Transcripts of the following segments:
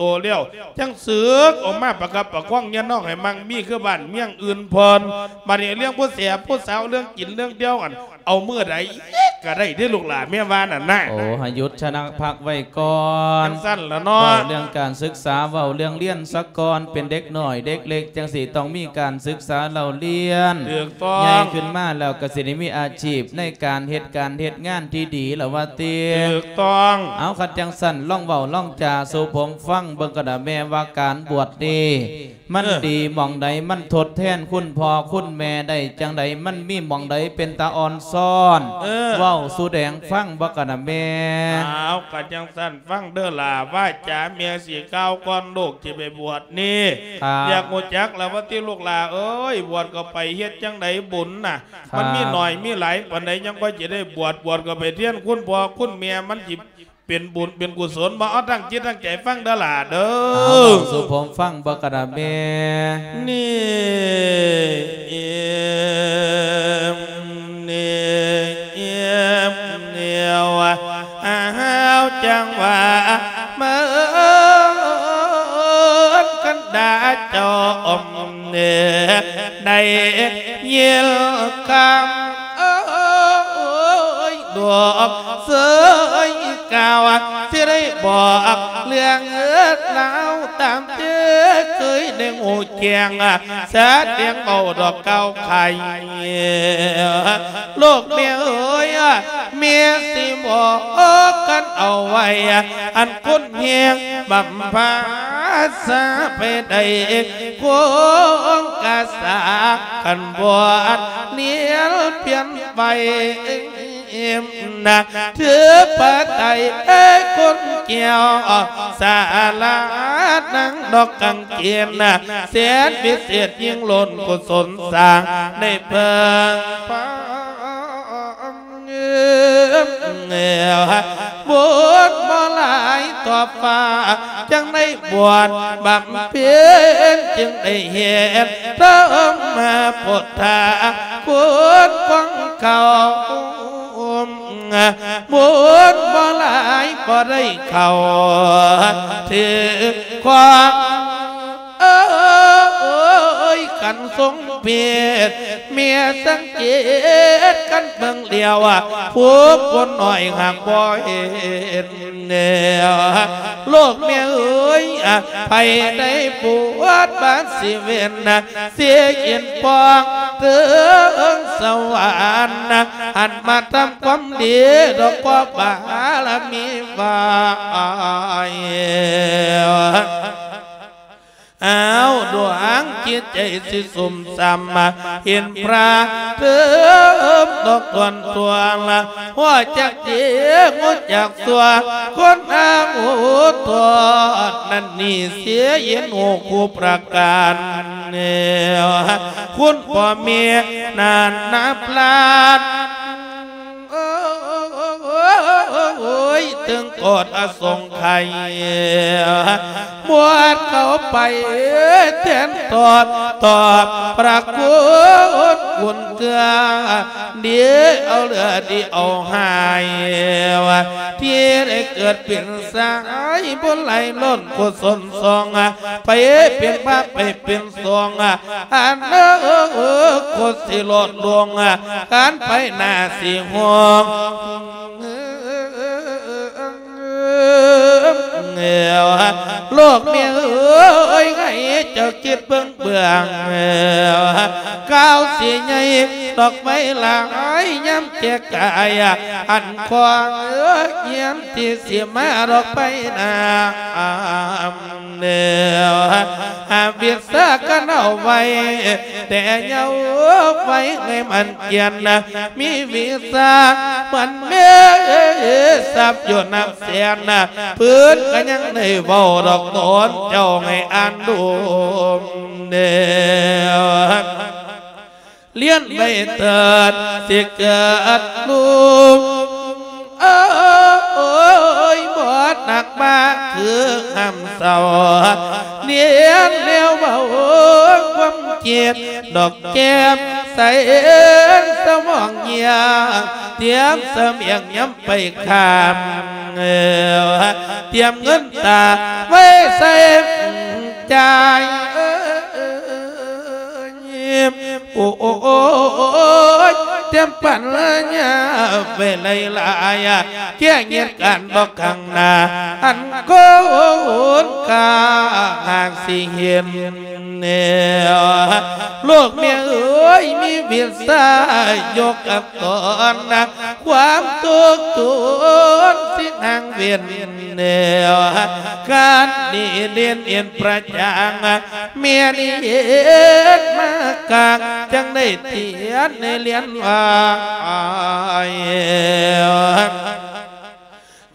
โตเลี้ยวจังเสือกออกมาประกับประคองเนี่ยน้องให้มังมีคือบ้านเมี่ยงอื่นพรมาเนี่ยเรื่องผู้เสียผู้สาวเรื่องกินเรื่องเดียวกัน เอาเมื่อใดก็ได้ที่ลูกหลานแม่บ้านน่ะนะโอ้หยุดชนะพักไว้ก่อนจังสั้นละเนาะเว้าเรื่องการศึกษาเว้าเรื่องเรียนสักก่อนเป็นเด็กหน่อยเด็กเล็กจังสีต้องมีการศึกษาเราเรียนถูกต้อใหญ่งขึ้นมาแล้วก็สิได้มีอาชีพในการเหตุการณ์เหตุงานที่ดีแล้วว่าเตียถูกต้องเอาขัดจังสั่นล่องเบาล่องจ่าสู่ผมฟังเบิ่งกระดาแม่ว่าการบวชดี มันดีหมองใดมันทดแทนคุณพ่อคุณแม่ได้จังใดมันมีหมองใดเป็นตาอ่อนซ่อนเออเว้าสู่แดงฟังบ่กระดาแม่เอากะจังสั้นฟังเด้อล่ะว่าจ๋าเมียสีก้าวก่อนลูกจะไปบวชนี่ครับอยากงูจักแล้วว่าที่ลูกหลาเอ้ยบวชก็ไปเฮ็ดจังไดบุญน่ะครับมันมีหน่อยมีหลายปานใดยังก็จะได้บวชบวชก็ไปเทียนคุณพ่อคุณเมียมันจิ เป็นบุญเป็นกุศลมาเอาตั้งจิตตั้งใจฟังเด้อล่ะเด้เอาอเว้าสู่ผมฟังบ่กระดาแม่นี่เอ็มนี่เอ็มเนี่ยวอ้าวจังว่าเมื่อกันดาจอมเนี่ยได้ยิน แจงแสดเดียงเบาดอกเก้าไข่โลกเมียเอ้ยเมียสิบอกกันเอาไว้ อันคุณเฮียงบัมพาสาไปได้ควงกาสากันบวชเนียนเปลี่ยนไป อ็มนะถือปะไตเอ้คนเกี่ยวสาลานังดอกกังเกียนนะเสียนพิเศษยิ่งล้นกุศลสร้างได้เพิ่งฟังเงวบวชบ่หลายต่อฟ้าจังได้บวชบัมเพียนจึงได้เห็นเติมมาพุทธาควรฟังเขา มบุญบ่หลายบ่ได้เข้าถือความ กันทรงเพียรเมียสังเกตกันเบิ่งเดียวอะผู้คนหน่อยหากบ่เห็นแนวโลกเมียเอ้ยอะไปได้ปวดบานสิเวนนะเสียเย็นปองถึงสวรรค์นะหันมาทำความดีดอกกว่าบารมีฟ้า เอาดวงจิตใจสิสุมซ้ำมาเห็นพระเติมดอกตวนตัวละหัวจักเจียงหัวจักตัวคนอาหูทอดนั่นนี่เสียเย็นหูคูประการเนี่ยคุณพ่อเมียนานนับล้าน โอ้ยถึงกอดอสงไข่บวชเขาไปแทนตอบตอบประคุณคุณเกลือเดียวเอาเลือดีเอาหายที่ได้เกิดเป็นสายบนไหลล้นกุศลทรงไปเป็นพระไปเป็นทรงอันเออกุศลดลวงการไปหน้าสีห่วง السلام. เงียวโลกเมียเอ้ยไงเจ้าคิดเบื้องเบื้องเงียวก้าวสีใหญ่ดอกไม้หลายย้ำเจ๊กายอันควางเอ้ยเยี่ยมที่เสียมาดอกไปนาเนียวหาเบียดซากันเอาไว้ แต่เยาไว้ไงมันเกียนนะมีวีซ่ามันเมื่อสับอยู่น้ำเสียนนะพื้นกันนเจ้าให้อ่านดูเดียวเลี้ยนไม่เติดสิเกิดลูกเอ้ยบอดหนักมากคือคำเศร้าเนียนแนวเบาความเจ็บดอก แก้มใสใสสมองเงียเตรียมเมียเอ้ยมีเวียนบอกข้างหน้าอันก็อุ่นกาห่างสิเห็นเนี่ยยกกับก่อนนะความทุกข์ทุนสิห่างเวียนเนี่ยการดีเรียนเอียนประจังเมียนี่เอ็ดมากางจังได้เทียนในเรียนว่าเอกวันเลียนเนียวเอา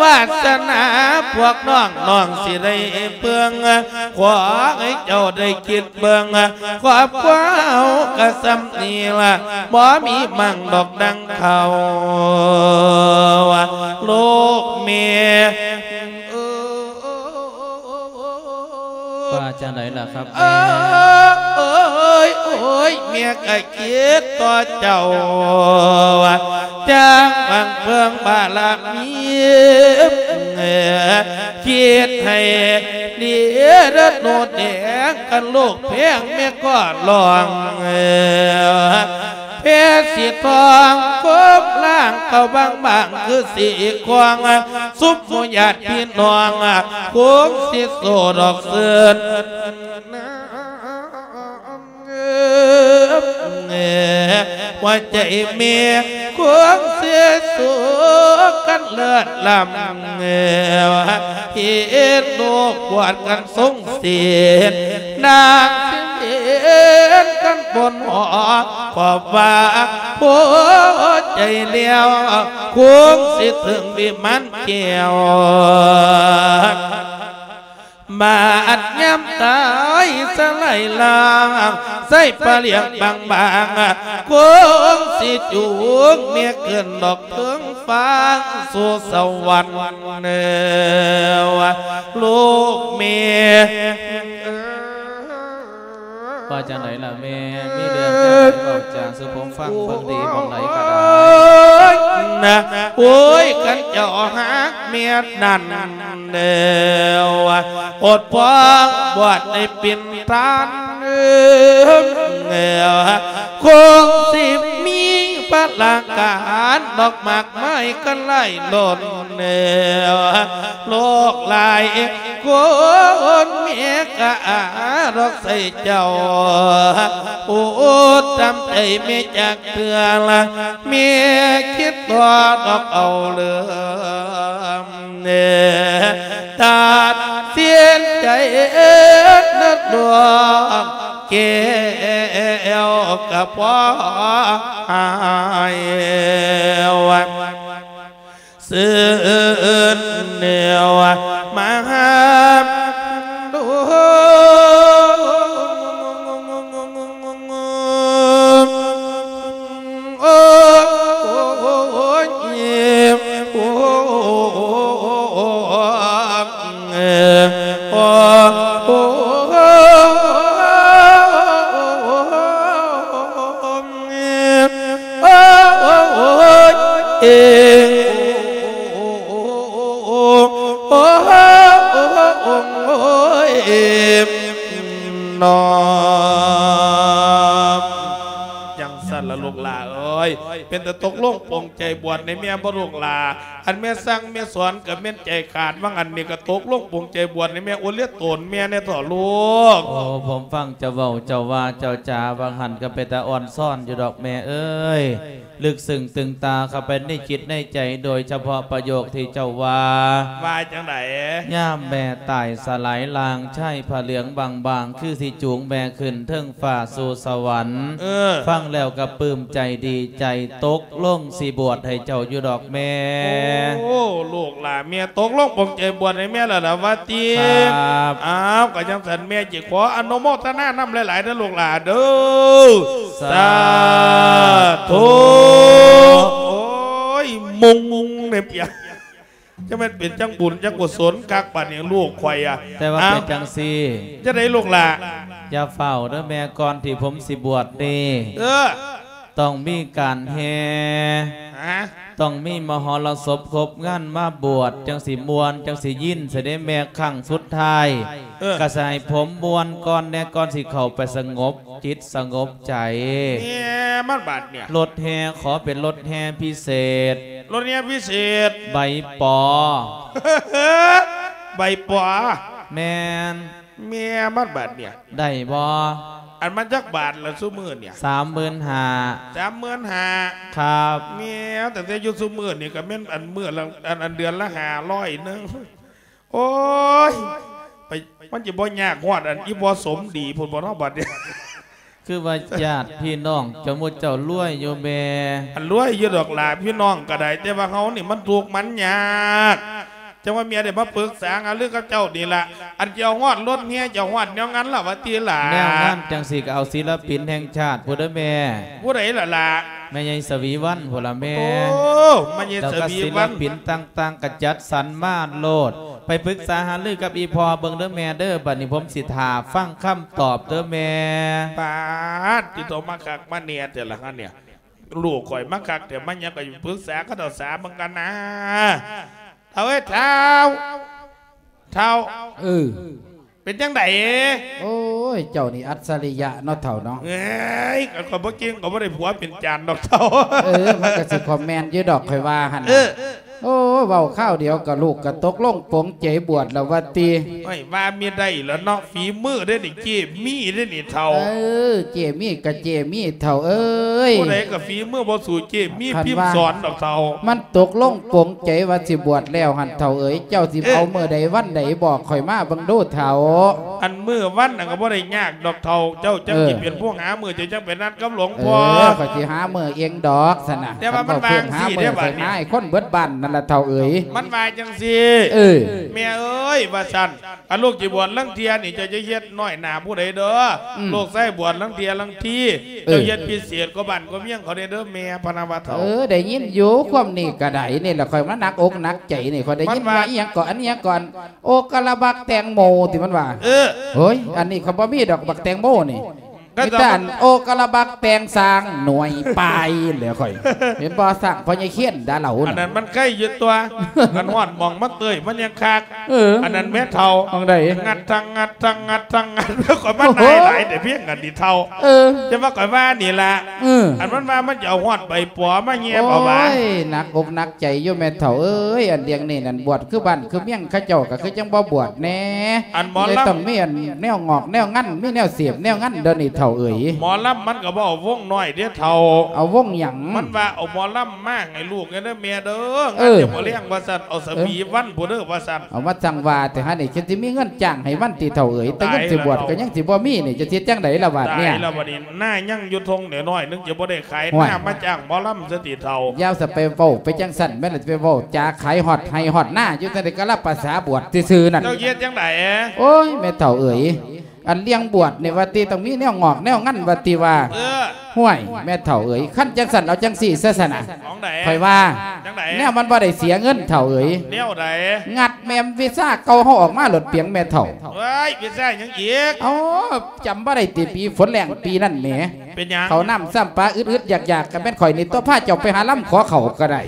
ยังอยู่เยินเนียวอ้าวจังไปเที่ยวดอกที่หลังเออเหนียวนี่เอิงบอดถึงการนะจองมีเจ้ากันดูบ้างเชียดเบิ่งการดอกเทิงน้ำเออบุญเมียวาสนาพวกน้องน้องสิได้เบืองขอให้เจ้าได้คิดเบืองขอบว้าวกระสำนี่ละบ่มีมั่งดอกดังเขาลูกเมียว่าจังไดล่ะครับเอ้ยโอ้ยเมียก็คิดต่อเจ้าว่า จ้างบังเพื่องบาลามีคิดให้เดียรถโนดแดงกันลูกเพียงเมียก็ลองเพชรสีทองคบล่างเขาบางบางคือสีควงซุปมูหยาดพี่น้องคุ้งสิโซดอกเสือน ว่าใจเมียควงเสียสูกันเลือดลำเงวเห็นลูกปวดกันสงเสียนนางเสียนกันบนหอขอบว่าหัวใจเลี้ยวควงสิถึงวิมันเกี่ยว บาอัดย้ำตายสลายลางใส่ปลาเลียงบางบางคงสิจูงเมียเกินดอกถึงฟ้าสู่สวรรค์เนวลูกเมียว่าจังไดล่ะแม่มีเรื่องแนวไหนบอกจากสุผมฟังเบิ่งดีมองไหนก็ได้ นะโอ้ยกันเจ้าหักเมียนั่นเดียวอดพองบวชในปิ่นทานเดียวคงสิมี พลังการดอกหมากไม้กันไล่หล่นเดียวโลกลายคนเมียกะอาดอกใส่เจ้าโอ้ทำใจไม่จากเตือละเมียคิดตัวดอกเอาเลือมเนี่ยตาดเสียนใจนักดวงเกลกับพ่อหา วันสื่อเนียวมา จั งสันละลูกหลาเอ้ยเป็นแต่ตกลงงปลงใจบวชในเมียบ่ลูกหลา อันแม่สั่งแม่สอนกับแม่นใจขาดว่างอันนี้ก็ตกลงปลงใจบวชในเมียโอเลียตนเมียในต่อลูกโอ้ผมฟังเจ้าเว้าเจ้าว่าเจ้าจาบางหันก็เป็นตาอ่อนซ่อนอยู่ดอกแม่เอ้ยลึกซึ้งตึงตาเข้าไปในจิตในใจโดยเฉพาะประโยคที่เจ้าว่าว่าจังไดย่ามแม่ตายสลายลางใช่ผ้าเหลืองบางๆ คือสิจูงแม่ขึ้นเทิงฝ่าสู่สวรรค์เออฟังแล้วก็ปลื้มใจดีใจตกลงสีบวชให้เจ้าอยู่ดอกแม่ โอ้ลูกหลานเมียตกลงปลงใจบวชในเมียแล้วล่ะว่าตีครับอ้าวก็จังสันเมียจิขออนุโมทนานำหลายๆเด้อลูกหลานเด้อสาธุโอ้ยมุงมุงเนี่ยเปียจะแม่นเป็นจังบุญจังกุศลกักปันอย่างลูกข่อยอะแต่ว่าอ้เป็นจังซีจะได้ลูกหลานอย่าเฝ้าเด้อแม่ก่อนที่ผมสิบวชนี่เออ ต้องมีการแห่ฮะต้องมีมหรสพครบงานมาบวชจังสีมวนจังสียินเสด็จแม่ขังสุดท้ายเออกระสายผมมวนก่อนแน่ก่อนสิเข้าไปสงบจิตสงบใจเนี่ยมันบาดเนี่ยรถแห่ขอเป็นรถแห่พิเศษรถเนี้ยพิเศษ ใบปอ ใบปอแมนเมียมันบาดเนี่ยได้บอ อันมันจักบาทละซุมือเนี่ยสามหมื่นหาสามหมื่นหาครับเมียแต่แต่อยุซุมือนี่ก็แม่นอันมือละอันอันเดือนละหาร้อยหนึงโอ้ยไปมันจะบ่ยากฮอดอันอีบ่สมดีพุ่นบ่เนาะบัดเนี่ยคือว่าญาติพี่น้องเจะมุดเจ้ารวยโยแม่อันรวยอยู่ดอกหลาพี่น้องก็ได้แต่ว่าเขานี่มันถูกข์มันยาก จังว่าเมียได้มาปรึกษาหาเรื่องกับเจ้านี่ล่ะอันเจ้าฮอดรถเมียเจ้าฮอดแนวงั้นล่ะว่าตีหล่ะแนวงานจังสีก็เอาศิลปินแห่งชาติพุทธแม่ผู้ใดล่ะล่ะแม่ใหญ่สวีวันพุทธแม่โอ้มันยังแล้วสก็วีศิลวันปินต่างๆกระจัดสรรมาโลด ไปปรึกษาหารือกับอีพอเบิงเด้อแม่เด้อบัดนี้ผมสิทาฟังคำตอบเด้อแม่ปาดติดต่อมาคักมาเนี่ยแต่ละคันเนี่ยลูกข่อยมาคักแต่มันยังก็อยู่ปรึกษาก็ต่อสาเหมือนกันนะ เอาไว้เท้าเท้าเออเป็นจังไดโอ้ย เจ้านี่อัศริยะเนาะเถ่าเนาะเอ้ยก็ก็บ่จริงก็บ่ได้ผัวเป็นจานดอกเท้าเออมันก็สิคอมเมนต์อยืดดอกข่อยว่าหันเออ โอ้เว้าข้าวเดียวกับลูกก็ตกลงปลงใจบวชแล้วว่าตีไม่ว่ามีได้แล้วเนาะฝีมือได้นี่เก็บมีได้นี่เท่าเออเจมี่กับเจมี่เถ่าเอ้ยผู้ใดก็ฝีมือบ่สู่เก็บมีคันพิมพ์ว่าสอนดอกเท่ามันตกลงปลงใจว่าสิบวชแล้วหันเถ่าเอ้ยเจ้าสิเอ๊ะเอาเมื่อใดวันใดบอกข่อยมาเบังดูเถ่าอันมือวันน่ะก็บ่ได้ยากดอกเท่าเจ้าจังเออสิเป็นผู้หามือเจ้าจังเป็นนัดกับหลวงเอพ่ออข่อยสิหาเมื่อเองดอกสนะแต่ว่ามันคัเพิ่บางหาสิเมื่เด้ออบัข่ดอยนี้หาให้คนเบิดบ้านนั่นละเถ่าเอ้ยมันว่าจังซี่เออแม่เอ้ยว่าซั่นอันลูกสิบวชลังเทียนี่เจ้าจะเฮ็ดน้อยหน้าผู้ใดเด้ออมลูกใส่บวชลังเทียลังทีเออเจ้าเฮ็ดพิเศษก็บ้านก็เมียงเขาได้เด้อแม่พะนาว่าเท่าเออได้ยินอยู่ความนี่กระไดนี่แหละคอยมานักอกนักใจนี่คอยได้ยินมันว่าว่าอีหยังก่อนอันนี้หยังก่อน โอกะละบักแตงโมที่มันว่าเออเฮ้ยอันนี้เขาบ่มีดอกบักแตงโมนี่ ก็มีต้องแต่อันโอกะละบักแตงสร้างหน่วยปลายเหลือข่อยเห็นบ่สร้างพ่อใหญ่เขียนดาเหลาอันนั้น่ะนมันใกล้ยึดตัวกันหอดมองมาเตยมันยังคักเอออันนั้นแม่เท่ามองได้งัดทังงัดทังงัดทังงัดแล้วก่อนมันนายหลายแต่เพียงกันดีเท่าเออจะว่าก่อนว่านี่ละเอออันมันว่ามันจะเอาหอดใบปัวมาเงียบโอ้เอาบ้านยหนักอกหนักใจอยู่แม่เฒ่าเอ้ยอันเดียงนี่นั่นบวชคือบ้านคือเมี่ยงเขาเจ้าก็คือจังบ่บวชแน่อันหมอเลยลต้องมีอันแนวงอกแนวงั้นมีแนวเสียบแนวงั้นเดินนี่เฒ่าเอ้ยำหมอลำมันก็บเอกวงน้อยเดียวเท่าเอาวงหยังมันว่าเอาหมอลำมากไงลูกไงเด้อเมียเด้อเองั้นอเดี๋ยวมาเลี้ยงว่าสันเอาสบีวันผู้เด้อว่าสันเอามาจังว่าแต่หานี่คิดสิมีเงินจ้างให้วันตีเฒ่าเอ้ยแต่เงินสิบวชตายแล้วก็ยังสิบ่มีนี่จะเทียจังไดล่ะบาดตาเนี่ยยแล้ววันนี้หน้ายั่งอยุทงเดี๋ยวน้อยนึงจะบ่ได้ขายห่วยหน้ามาจ้างหมอลำสติเท่ายาวสไปเว้าไปจังสั่นแม่นล่ะจะไปเว้าจาขายฮอดให้ฮอดหน้าอยู่แต่ได้ก็รับภาษาบวชซื่อๆนั่นเจ้าเย็ดจังไดโอ้ยแม่เฒ่าเอ้ย อันเลี้ยงบวชนี่ว่าตีต้องมีแนวงอกแนวงั้นว่าตีว่าเออห่วย แม่เฒ่าเอ้ยขั้นจังสั่นเอาจังสี่ซะสนะของไหนค่อยว่าจังไหนแนวมันบ่ได้เสียเงินเฒ่าเอ้ยแนวไหนงัดแมมวีซ่าเก่าเฮาออกมาหลดเปียงแม่เฒ่าเฮ้ยพี่แซ่ยังอีกอ๋อจำบ่ได้ตีปีฝนแรงปีนั่นแหมเป็นหยังเขาน้ำซ้ำปลาอึดๆอยากๆกับแม่นข่อยนี่ตัวผ้าเจ้าไปหาล่ำขอเขาก็ได้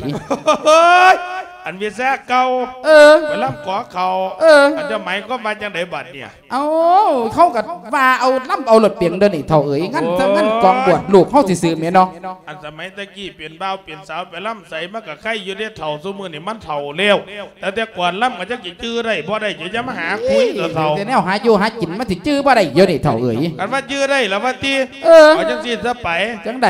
เฮ้ยอันวีซ่าเก่าเออ ไปล่ำขอเขาเออ อันจะหมายก็มาจังไดบัดเนี่ย เอาเข้ากับว่าเอาล่ำเอาหลดเปียงเดินนี่เท่าเอ๋ยงั้นถ้างั้นกองบวชลูกเข้าสิซื้อเมียเนาะอันสมัยตะกี้เปลี่ยนบ่าวเปลี่ยนสาวไปล่ำใส่มากับใครอยู่ได้เท่าสมือนี่มันเท่าเร็วแต่แต่ก่อนล่ำก็จะกี่จื้อได้พอได้จะจะมาหาคุยกับเท่าแต่แนวหาอยู่หากินมาสิจื้อบ่ได้เดี๋ยอะนี่เท่าเอ๋ยกันว่าจื้อได้แล้วว่าตีเออเอาจังซี่ซะไปจังได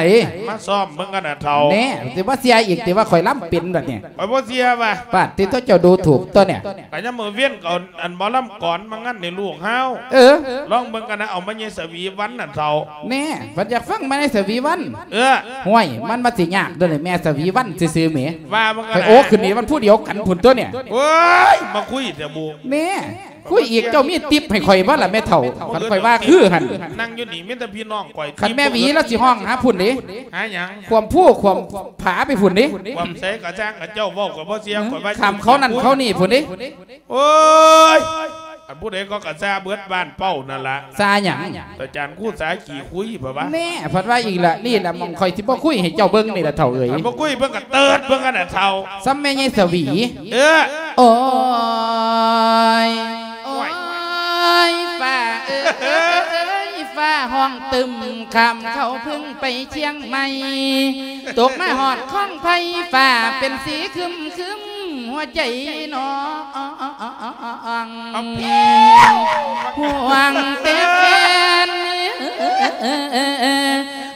มาซ้อมเบิ่งกันน่ะเท่าแน่แต่ว่าเสียอีกแต่ว่าข่อยล่ำเป็นแบบเนี้ยไปบ่เสียว่ะป้าที่ตัวเจ้าดูถูกตัวเนี่ยก็ยังมือเวียนก่อนอันบ่ล่ำก่อนมางั้นในลูกเฮาเออลองเบิ่งกันนะเอามาเยสวีวันน่ะเท่าแน่มันอยากฟังมาในสวีวัน เออห่วยมันมาสิยากเด้วยแม่สวีวันซื้อๆแหมว่ามันกันไปโอ้คืนนี้มันพูดเดียวกันผุนตัวเนี่ยโอ้ยมาคุยแต่บูแน่คุยอีกเจ้ามีติปให้ข่อยว่าล่ะแม่เฒ่าคันข่อยว่าคือหันนั่งอยู่นี่มีแต่พี่น้องข่อยคันแม่หวีแล้วสิห้องหาผุนดิหาหยังความผู้ความผาไปผุนดิความใส่กระจ้างกับเจ้าเว้ากับบ่เสียงข่อยว่าคำเขานั่นเขานี่ผุนดิโอ้ยอันผู้ใดก็กระซ่าเบิดบ้านเป้านั่นล่ะซาหยังแต่จานคู่สาขี่คุยเปล่าวะแน่พัดว่าอีกละนี่ละมองข่อยสิบ่คุยให้เจ้าเบิ่งนี่ละเฒ่าเอ้ยอันบ่คุยเพิ่นก็เติดเพิ่นก็น่ะเท่าซ้ำแม่ใหญ่สวี เออโอ้ย ห้องตึมคำเขาพึ่งไปเชียงใหม่ ตกมาหอดข้องไผ่ฟ้าเป็นสีคึมคึมหัวใจหนองห่วงแต่แฟน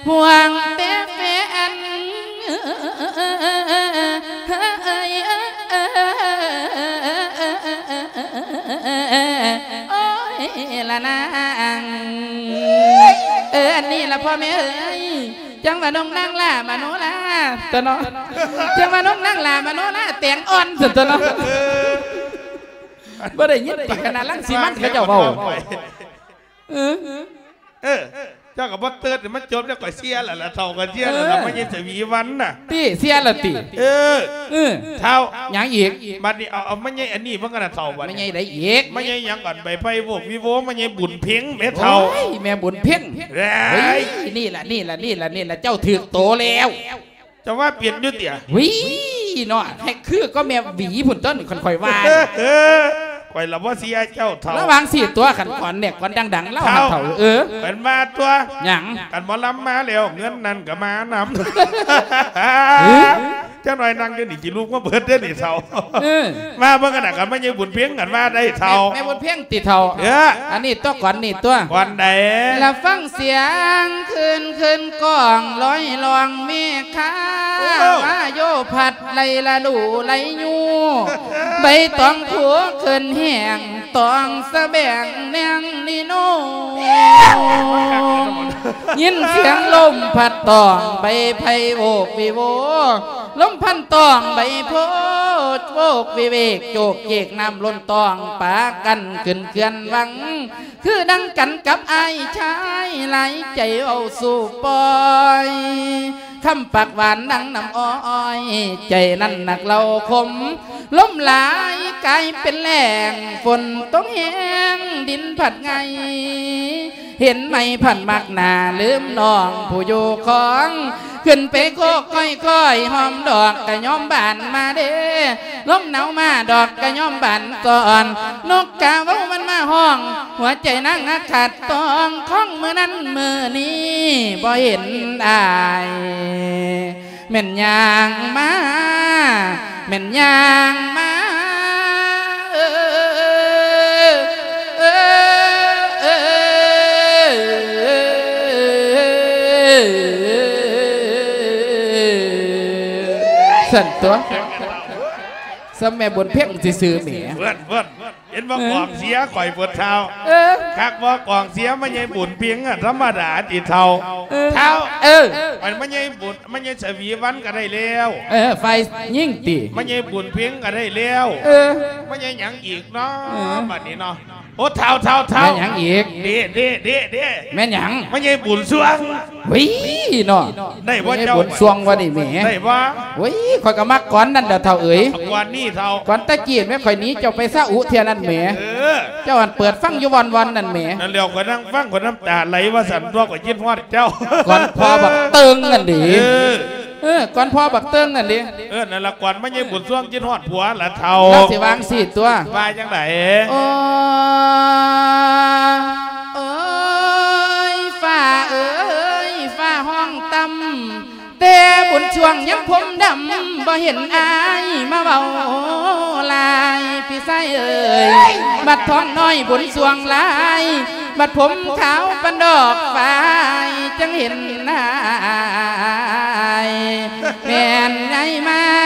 ห่วงแต่แฟนโอ้ยละนาน ละพ่อแม่เอ้ยจังมาน้องนั่งล่ามโนล่าตัวน้องจังมาน้องนั่งล่ามโนล่าเตียงอ่อนสุดตัวเนาะบ่ได้ยินปากขนาดลังสีมันเขาเจ้าเบาเออเออ เจ้าก็บ่เติดมันจบแล้วก็เสียแล้วล่ะเท่ากันเสียแล้วล่ะมันยังสวีวันน่ะตีเสียละตีเออเออเท่าหยังอีกบัดนี้เอาเอามันยังอันนี้มันก็น่ะเท่าบัดไม่นี้ใช่ได้อีกมันยังหยังก่อนไปไพ่โวกวิโวมันยังบุญเพ่งแม่เท่าโอ้ยแม่บุญเพ่งแล้เฮ้ยยนี่ล่ะนี่ล่ะนี่ล่ะนี่ล่ะเจ้าถือโตแล้วจะว่าเปลี่ยนอยุติอะวิเนาะให้คือก็แม่หวีผุนต้นค่อยๆว่า เออเออคอยละว่าเสียเจ้าเท่าระหวางสี่ตัวขันก่อนเนี่ยก่อนดังๆเล่าหันเถ่าเออเป็นมาตัวหยังกันหมอลำมาแล้วเงินนั่นก็มานำเฮ้ยเจ้าหน่อยนั่งอยู่นี่จีลูกว่าเบิดได้อนี่เท่าเออมาเบิ่งกันนะกันไม่ยังบุญเพียงกันมาได้เท่าแม่บุญเพ่งติดเถ่าเอออันนี้ตัวก่อนนี่ตัววันใดแล้วฟังเสียงคืนคืนกล้องลอยลองเมฆามาโยพัดไหลละลูไหลยูใบตองผัวคืนแห้ง ตองสะแบงแนงลีโนยินเสียงลมพัดตองใบไผ่โอกวิโวลมพันตองใบโพดโวกวิเวกโจกเยกน้ำล้นตองปากันขึ้นเขื่อนวัง คือดังกันกับไอ้ายชายไหลใจเอาสู่ปล่อยคำปากหวานดังน้ำอ้อย ใจนั้นหนักเราคมล้มหลายกลายเป็นแหล่งฝนต้องแห้งดินผัดไง เห็นไหมผันมักหนาลืมน้องผู้อยู่ของ ขึ้นไปโคกค่อยค่อยๆหอมดอกกะย้อมบานมาเด้ลมหนาวมาดอกกะย้อมบานก่อน นกกาเว้ามันมาห้อง หัวใจนั่งขาดตองข้องมือนั้นมือนี้บ่เห็นอายแม่นยางมาแม่นยางมา สั่นตัวสมแม่บนเพ่งสิซื้อแหมเพื่อนเพื่อนเห็นว่ากองเสียข่อยปวดเท้าเออคักว่ากองเสียมันยังบุญเพียงอะธรรมดาตีเท่าเท่าเออมันมันยังบุญมันยังสวีวันก็ได้แล้วเออไฟยิ่งตีมันยังบุญเพียงก็ได้แล้วเออมันยังหยังอีกเนาะเออบัดนี้เนาะ โอ้เท่าเท่าเท่าแม่นหยังอีกเด้เด้เด้เด้แม่นหยังมันยังบุญสวงวิเนาะได้บ่ไม่เจ้าบนสวงวะนี่แหม่ได้บ่วิข่อยก็มักก่อนนั่นเด้อเท่าเอ๋ยกวันนี้เท่าก่อนตะกี้แม่ข่อยหนี้เจ้าไปซาอุเทียนั่นแหมเออเจ้าอันเปิดฟังอยู่วันวันๆนั่นแหมนั่นเรียวคนนั่งฟังคนน้ำตาไหลว่าสันตัวก็ยิ้มฮอดเจ้าก่อนพอบักเติงกันดี เออเอเออก่อนพ่อบักเติ้งนั่นดิเออนั่นละก่อนไม่ใช่บุญช่วงกินฮอดผัวละเท่าเราสิวางสีตัวว่าจังไหนโอ้ แต่บุญช่วงยังผมดำบ่เห็นอายมาเบาลายพี่ไส้เอ่ยบัดทองน้อยบุญช่วงลายบัดผมขาวปันดอกฟ้ายจังเห็นนายแม่นไงมา